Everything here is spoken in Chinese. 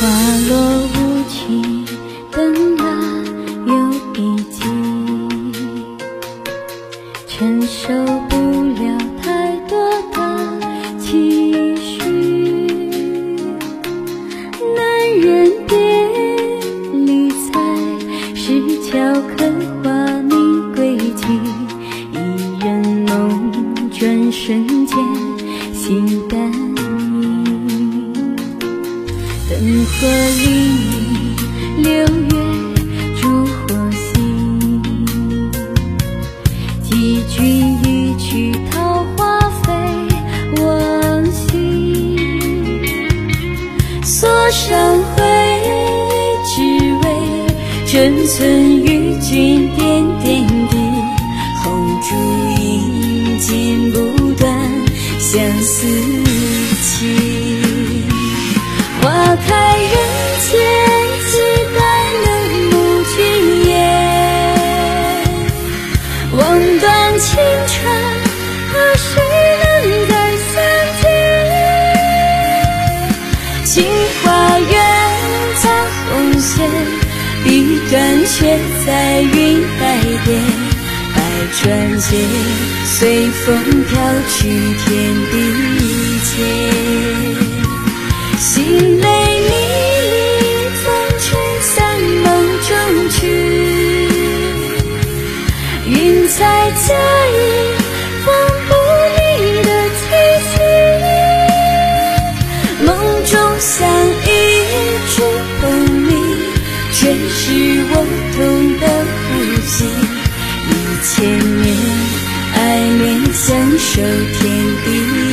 花落无情，等了又一季，承受不了太多的期许。男人别理睬，是巧刻画你轨迹，一人梦转瞬间心淡意。灯火里，六月烛火稀，几句一曲桃花飞往昔。锁上回忆，只为珍存与君点点滴，红烛映剪不断相思青春和谁能再三天情花缘咋红线一端却在云海边百转千随风飘去天地间心内你密风吹散梦中去云彩在守天地。